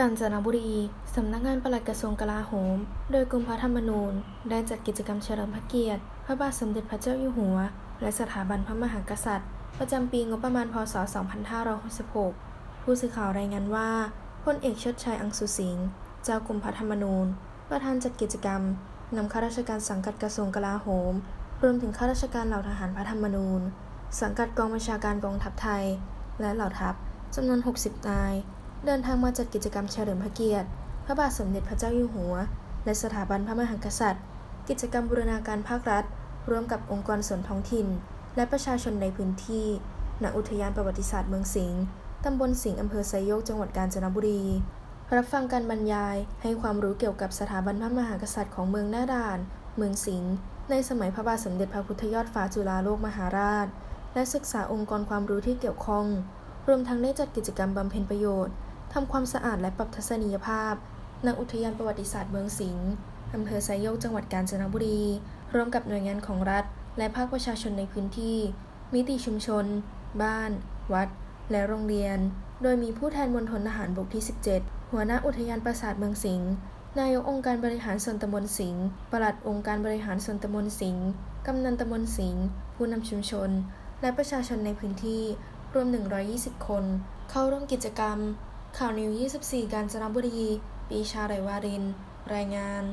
กาญจนบุรี สำนักงานปลัดกระทรวงกลาโหม โดยกรมพระธรรมนูญ ได้จัดกิจกรรมเฉลิมพระเกียรติ พระบาทสมเด็จพระเจ้าอยู่หัว และสถาบันพระมหากษัตริย์ ประจำปีงบประมาณ พศ 2566 ผู้สื่อข่าวรายงานว่า พลเอกชดชัยอังสุสิงห์ เจ้ากรมพระธรรมนูญ ประธานจัดกิจกรรม นำข้าราชการสังกัดกระทรวงกลาโหม รวมถึงข้าราชการเหล่าทหารพระธรรมนูญ สังกัดกองบัญชาการกองทัพไทย และเหล่าทัพจำนวน 60 นาย เดินทางมาจัดกิจกรรมเฉลิมพระเกียรติ พระบาทสมเด็จพระเจ้าอยู่หัว และสถาบันพระมหากษัตริย์ กิจกรรมบูรณาการภาครัฐ ร่วมกับองค์กรส่วนท้องถิ่น และประชาชนในพื้นที่ณอุทยานประวัติศาสตร์เมืองสิงห์ ตำบลสิงห์ อำเภอไซโยก จังหวัดกาญจนบุรี รับฟังการบรรยาย ให้ความรู้เกี่ยวกับสถาบันพระมหากษัตริย์ของเมืองหน้าด่าน เมืองสิงห์ ในสมัยพระบาทสมเด็จพระพุทธยอดฟ้าจุฬาโลกมหาราช และศึกษาองค์กรความรู้ที่เกี่ยวข้อง รวมทั้งได้จัดกิจกรรมบำเพ็ญประโยชน์ ทำความสะอาดและปรับทัศนียภาพณอุทยานประวัติศาสตร์เมืองสิงห์อำเภอไซโยกจังหวัดกาญจนบุรี ร่วมกับหน่วยงานของรัฐ และภาคประชาชนในพื้นที่ มิติชุมชน บ้าน วัด และโรงเรียน โดยมีผู้แทนมณฑลทหารบกที่ 17 หัวหน้าอุทยานปราสาทเมืองสิงห์นายกองค์การบริหารส่วนตำบลสิงห์ปลัดองค์การบริหารส่วนตำบลสิงห์กำนันตำบลสิงห์ผู้นำชุมชน และประชาชนในพื้นที่รวม 120 คน เข้าร่วมกิจกรรม ข่าวนิว 24 การจนบุรี ปีชาไรวาริน รายงาน